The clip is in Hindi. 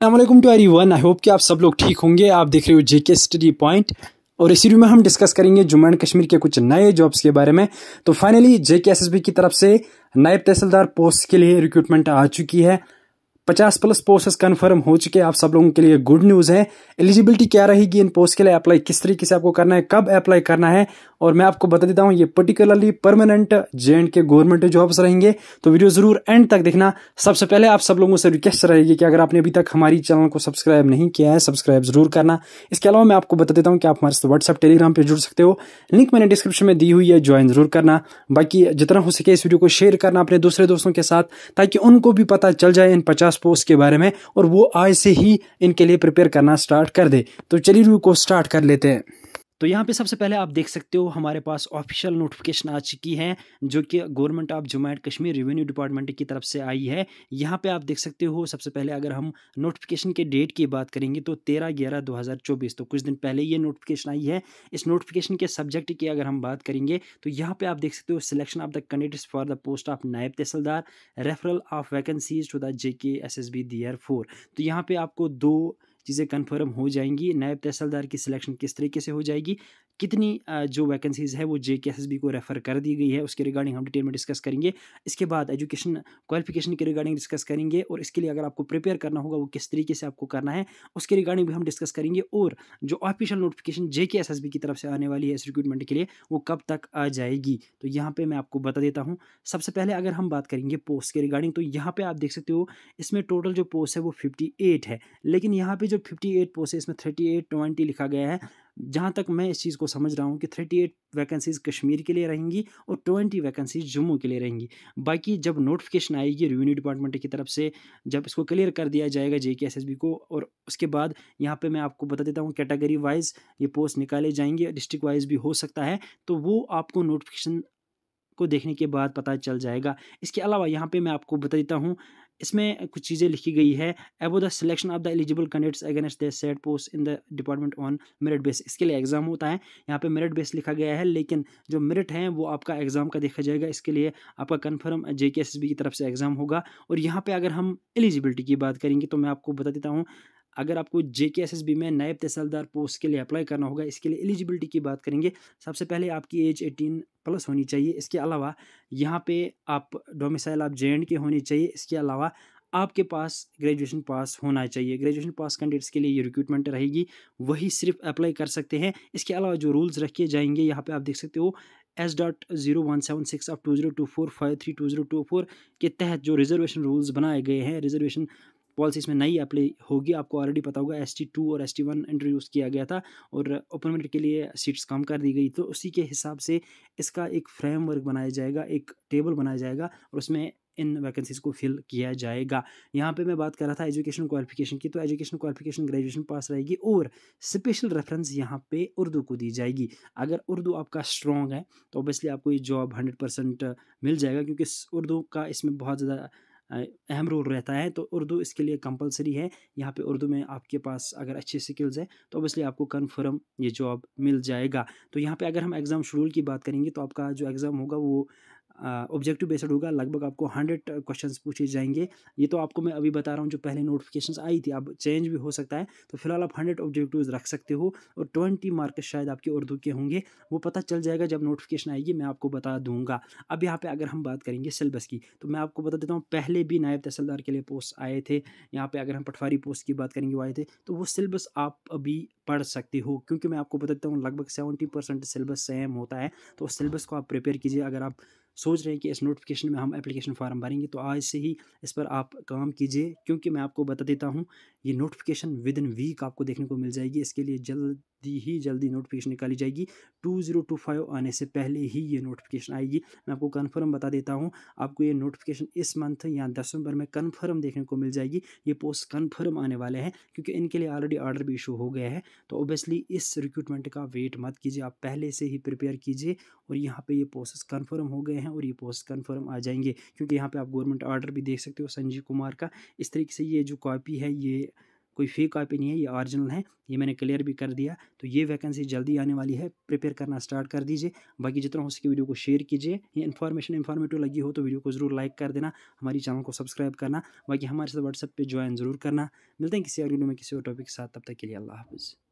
Allam to every one I hope कि आप सब लोग ठीक होंगे। आप देख रहे हो जेके स्टडी पॉइंट और इसी में हम डिस्कस करेंगे जम्मू एंड कश्मीर के कुछ नए जॉब्स के बारे में। तो फाइनली जेके बी की तरफ़ से नए तहसीलदार पोस्ट के लिए रिक्रूटमेंट आ चुकी है। पचास प्लस पोस्ट कन्फर्म हो चुके हैं। आप सब लोगों के लिए गुड न्यूज़ है। एलिजिबिलिटी क्या रहेगी इन पोस्ट के लिए? अप्लाई किस तरीके से आपको करना है? कब अप्लाई करना है? और मैं आपको बता देता हूँ, ये पर्टिकुलरली परमानेंट जे के गवर्नमेंट जॉब्स रहेंगे। तो वीडियो ज़रूर एंड तक देखना। सबसे पहले आप सब लोगों से रिक्वेस्ट रहेगी कि अगर आपने अभी तक हमारी चैनल को सब्सक्राइब नहीं किया है सब्सक्राइब ज़रूर करना। इसके अलावा मैं आपको बता देता हूँ कि आप हमारे व्हाट्सएप टेलीग्राम पर जुड़ सकते हो। लिंक मैंने डिस्क्रिप्शन में दी हुई है ज्वाइन ज़रूर करना। बाकी जितना हो सके इस वीडियो को शेयर करना अपने दूसरे दोस्तों के साथ, ताकि उनको भी पता चल जाए इन पचास पोस्ट के बारे में और वो आज से ही इनके लिए प्रिपेयर करना स्टार्ट कर दे। तो चलिए रू को स्टार्ट कर लेते हैं। तो यहाँ पे सबसे पहले आप देख सकते हो हमारे पास ऑफिशियल नोटिफिकेशन आ चुकी है, जो कि government of Jammu and Kashmir revenue department की तरफ़ से आई है। यहाँ पे आप देख सकते हो सबसे पहले अगर हम नोटिफिकेशन के डेट की बात करेंगे तो तेरह ग्यारह दो हज़ार चौबीस तो कुछ दिन पहले ये नोटिफिकेशन आई है। इस नोटिफिकेशन के सब्जेक्ट की अगर हम बात करेंगे तो यहाँ पर आप देख सकते हो selection of the candidates for the post of Naib Tehsildar referral of vacancies to the J K S S B R four तो यहाँ पर आपको दो चीज़ें कन्फर्म हो जाएँगी नायब तहसीलदार की सिलेक्शन किस तरीके से हो जाएगी कितनी जो वैकेंसीज़ है वो जे के रेफ़र कर दी गई है, उसके रिगार्डिंग हम डिटेल में डिस्कस करेंगे। इसके बाद एजुकेशन क्वालिफिकेशन के रिगार्डिंग डिस्कस करेंगे और इसके लिए अगर आपको प्रिपेयर करना होगा वो किस तरीके से आपको करना है, उसके रिगार्डिंग भी हम डिस्कस करेंगे और जो ऑफिशियल नोटिफिकेशन जे की तरफ़ से आने वाली है इस रिक्रूटमेंट के लिए, वो कब तक आ जाएगी? तो यहाँ पर मैं आपको बता देता हूँ। सबसे पहले अगर हम बात करेंगे पोस्ट के रिगार्डिंग तो यहाँ पर आप देख सकते हो, इसमें टोटल जो पोस्ट है वो फिफ्टी है, लेकिन यहाँ पर जो फिफ्टी पोस्ट है, इसमें थर्टी एट लिखा गया है। जहाँ तक मैं इस चीज़ को समझ रहा हूँ कि थर्टी एट वैकेंसीज कश्मीर के लिए रहेंगी और ट्वेंटी वैकेंसीज जम्मू के लिए रहेंगी। बाकी जब नोटिफिकेशन आएगी रेवेन्यू डिपार्टमेंट की तरफ़ से, जब इसको क्लियर कर दिया जाएगा जे के और उसके बाद यहाँ पे मैं आपको बता देता हूँ कैटेगरी वाइज ये पोस्ट निकाले जाएँगे डिस्ट्रिक्ट वाइज भी हो सकता है तो वो आपको नोटिफिकेशन को देखने के बाद पता चल जाएगा। इसके अलावा यहाँ पे मैं आपको बता देता हूँ इसमें कुछ चीज़ें लिखी गई है। About the selection of the eligible candidates against the set post in the department on merit base इसके लिए एग्ज़ाम होता है। यहाँ पे मेरिट बेस लिखा गया है, लेकिन जो मेरिट है, वो आपका एग्ज़ाम का देखा जाएगा। इसके लिए आपका कन्फर्म जे के तरफ़ से एग्ज़ाम होगा। और यहाँ पर अगर हम एलिजिबिलिटी की बात करेंगे तो मैं आपको बता देता हूँ अगर आपको जे के एस एस बी में नायब तहसीलदार पोस्ट के लिए अप्लाई करना होगा, इसके लिए एलिजिबिलिटी की बात करेंगे, सबसे पहले आपकी एज एटीन प्लस होनी चाहिए। इसके अलावा यहाँ पे आप डोमिसाइल आप जे एंड के होनी चाहिए। इसके अलावा आपके पास ग्रेजुएशन पास होना चाहिए। ग्रेजुएशन पास कैंडिडेट्स के लिए ये रिक्रूटमेंट रहेगी, वही सिर्फ़ अप्लाई कर सकते हैं। इसके अलावा जो रूल्स रखे जाएँगे, यहाँ पे आप देख सकते हो S dot zero one seven six of two zero two four five three two zero two four के तहत जो रिजर्वेशन रूल्स बनाए गए हैं रिजर्वेशन पॉलिसी इसमें नई अप्लाई होगी, आपको ऑलरेडी पता होगा एस टी और एस टी वन इंट्रोड्यूस किया गया था और ओपन के लिए सीट्स कम कर दी गई। तो उसी के हिसाब से इसका एक फ्रेमवर्क बनाया जाएगा, एक टेबल बनाया जाएगा और उसमें इन वैकेंसीज को फिल किया जाएगा। यहाँ पे मैं बात कर रहा था एजुकेशन क्वालिफिकेशन की तो एजुकेशन क्वालिफिकेशन ग्रेजुएशन पास रहेगी और स्पेशल रेफरेंस यहाँ पे उर्दू को दी जाएगी। अगर उर्दू आपका स्ट्रॉन्ग है तो ऑब्वियसली आपको ये जॉब हंड्रेड परसेंट मिल जाएगा, क्योंकि उर्दू का इसमें बहुत ज़्यादा अहम रोल रहता है। तो उर्दू इसके लिए कंपलसरी है। यहाँ पे उर्दू में आपके पास अगर अच्छे स्किल्स है तो ऑब्वियसली आपको कन्फर्म ये जॉब मिल जाएगा। तो यहाँ पे अगर हम एग्ज़ाम शेड्यूल की बात करेंगे तो आपका जो एग्ज़ाम होगा, वो ऑब्जेक्टिव बेस्ड होगा। लगभग आपको हंड्रेड क्वेश्चंस पूछे जाएँगे। ये तो आपको मैं अभी बता रहा हूँ, जो पहले नोटिफिकेशंस आई थी, अब चेंज भी हो सकता है। तो फ़िलहाल आप हंड्रेड ऑब्जेक्टिव रख सकते हो और ट्वेंटी मार्क्स शायद आपके उर्दू के होंगे। वो पता चल जाएगा जब नोटिफिकेशन आएगी, मैं आपको बता दूँगा। अब यहाँ पर अगर हम बात करेंगे सिलेबस की तो मैं आपको बता देता हूँ, पहले भी नायब तहसीलदार के लिए पोस्ट आए थे। यहाँ पर अगर हम पटवारी पोस्ट की बात करेंगे, वो आए थे तो वो सिलेबस आप अभी पढ़ सकते हो। क्योंकि मैं आपको बताता हूँ, लगभग सेवेंटी परसेंट सिलेबस सेम होता है। तो सिलेबस को आप प्रिपेयर कीजिए। अगर आप सोच रहे हैं कि इस नोटिफिकेशन में हम एप्लीकेशन फॉर्म भरेंगे तो आज से ही इस पर आप काम कीजिए, क्योंकि मैं आपको बता देता हूँ, ये नोटिफिकेशन विद इन वीक आपको देखने को मिल जाएगी। इसके लिए जल्दी ही, जल्दी नोटिफिकेशन निकाली जाएगी। टू ज़ीरो टू फाइव आने से पहले ही ये नोटिफिकेशन आएगी। मैं आपको कन्फर्म बता देता हूँ, आपको ये नोटिफिकेशन इस मंथ या दिसंबर में कन्फर्म देखने को मिल जाएगी। ये पोस्ट कन्फर्म आने वाले हैं, क्योंकि इनके लिए ऑलरेडी ऑर्डर भी इशू हो गया है। तो ओबियसली इस रिक्रूटमेंट का वेट मत कीजिए, आप पहले से ही प्रिपेयर कीजिए और यहाँ पर ये पोस्ट कन्फर्म हो गए हैं और ये पोस्ट कन्फर्म आ जाएँगे। क्योंकि यहाँ पर आप गवर्नमेंट ऑर्डर भी देख सकते हो संजीव कुमार का। इस तरीके से ये जो कॉपी है, ये कोई फेक कॉपी नहीं है, ये ऑरिजिनल है, ये मैंने क्लियर भी कर दिया। तो ये वैकेंसी जल्दी आने वाली है प्रिपेयर करना स्टार्ट कर दीजिए। बाकी जितना हो सके वीडियो को शेयर कीजिए। ये इन्फॉर्मेशन इन्फॉर्मेटिव लगी हो तो वीडियो को ज़रूर लाइक कर देना, हमारी चैनल को सब्सक्राइब करना। बाकी हमारे साथ व्हाट्सएप पर ज्वाइन ज़रूर करना। मिलते हैं किसी और वीडियो में किसी और टॉपिक के साथ, तब तक के लिए अल्लाह हाफ़